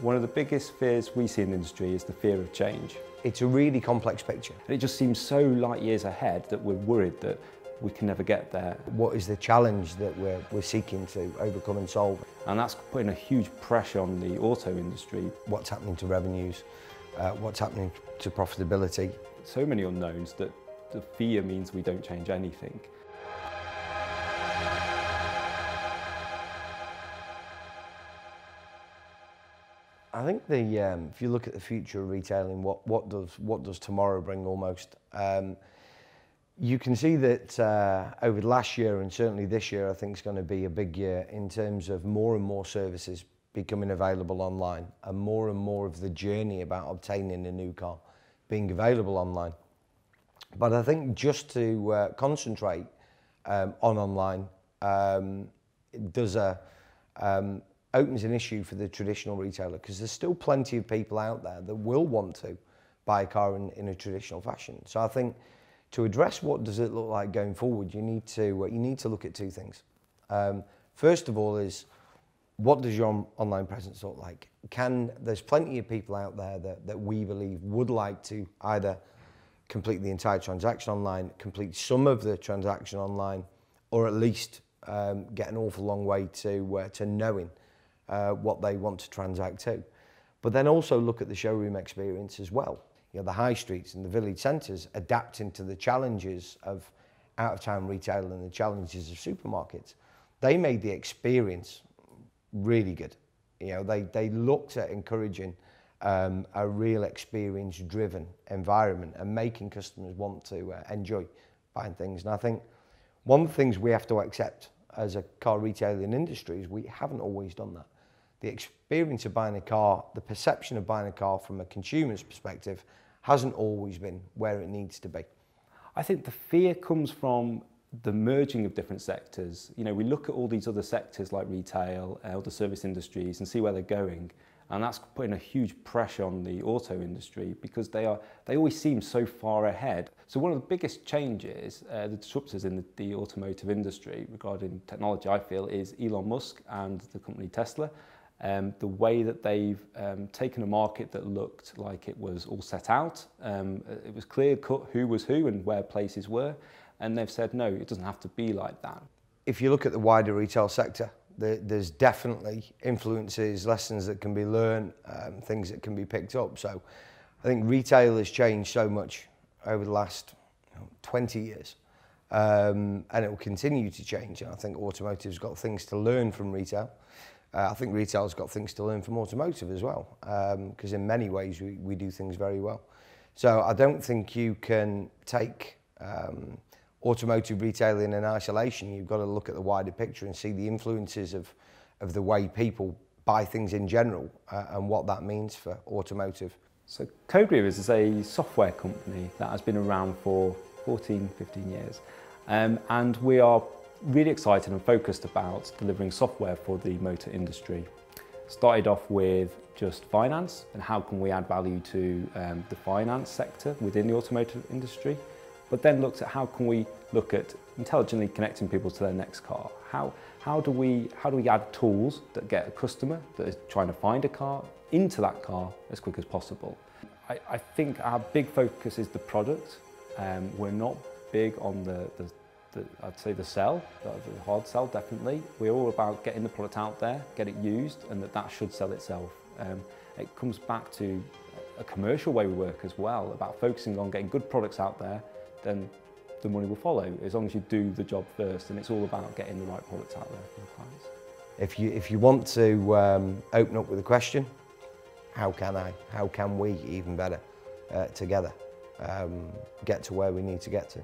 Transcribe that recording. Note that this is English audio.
One of the biggest fears we see in the industry is the fear of change. It's a really complex picture. And it just seems so light years ahead that we're worried that we can never get there. What is the challenge that we're, we're seeking to overcome and solve? And that's putting a huge pressure on the auto industry. What's happening to revenues? Uh, what's happening to profitability? So many unknowns that the fear means we don't change anything. I think the um, if you look at the future of retailing, what what does what does tomorrow bring almost? Um, you can see that uh, over the last year and certainly this year, I think is going to be a big year in terms of more and more services becoming available online and more and more of the journey about obtaining a new car being available online. But I think just to uh, concentrate um, on online um, does a um, opens an issue for the traditional retailer because there's still plenty of people out there that will want to buy a car in, in a traditional fashion. So I think to address what does it look like going forward, you need to you need to look at two things. Um, first of all, is what does your on online presence look like? Can there's plenty of people out there that, that we believe would like to either complete the entire transaction online, complete some of the transaction online, or at least um, get an awful long way to uh, to knowing uh, what they want to transact to. But then also look at the showroom experience as well you know, the high streets and the village centres adapting to the challenges of out-of-town retail and the challenges of supermarkets. They made the experience really good. You know, they, they looked at encouraging um, a real experience-driven environment and making customers want to uh, enjoy buying things. And I think one of the things we have to accept as a car retailing industry is we haven't always done that. The experience of buying a car, the perception of buying a car from a consumer's perspective hasn't always been where it needs to be. I think the fear comes from the merging of different sectors. You know, we look at all these other sectors like retail, other service industries and see where they're going. And that's putting a huge pressure on the auto industry because they are they always seem so far ahead. So one of the biggest changes, uh, the disruptors in the, the automotive industry regarding technology, I feel, is Elon Musk and the company Tesla. Um, the way that they've um, taken a market that looked like it was all set out. Um, it was clear cut who was who and where places were. And they've said, no, it doesn't have to be like that. If you look at the wider retail sector, there, there's definitely influences, lessons that can be learned, um, things that can be picked up. So I think retail has changed so much over the last you know, 20 years. Um, and it will continue to change. And I think automotive's got things to learn from retail. Uh, I think retail's got things to learn from automotive as well, because um, in many ways we, we do things very well. So I don't think you can take um, automotive retailing in isolation. You've got to look at the wider picture and see the influences of, of the way people buy things in general uh, and what that means for automotive. So Code is a software company that has been around for 14, 15 years. Um, and we are really excited and focused about delivering software for the motor industry. Started off with just finance and how can we add value to um, the finance sector within the automotive industry, but then looked at how can we look at intelligently connecting people to their next car. How, how, do we, how do we add tools that get a customer that is trying to find a car into that car as quick as possible? I, I think our big focus is the product. Um, we're not big on the, the the, I'd say the sell, the, hard sell definitely. We're all about getting the product out there, get it used, and that that should sell itself. Um, it comes back to a commercial way we work as well, about focusing on getting good products out there, then the money will follow, as long as you do the job first, and it's all about getting the right products out there for the clients. If you, if you want to um, open up with a question, how can I, how can we even better uh, together um, get to where we need to get to?